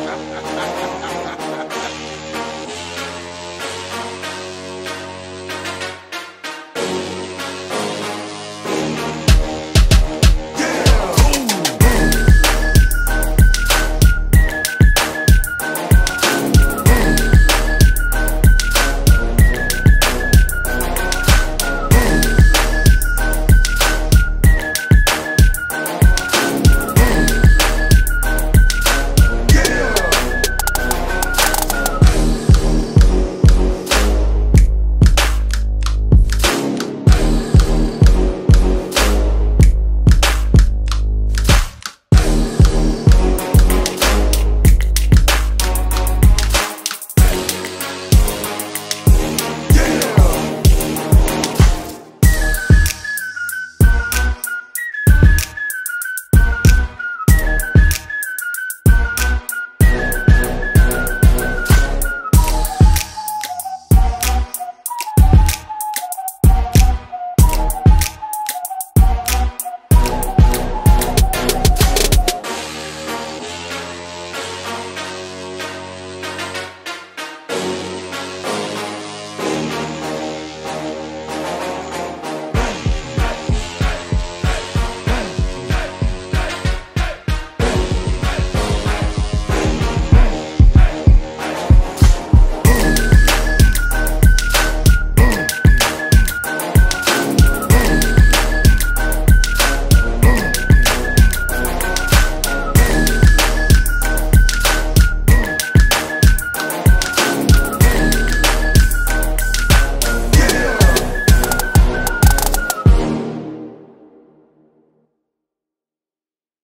¡Ja, ja, ja, ja!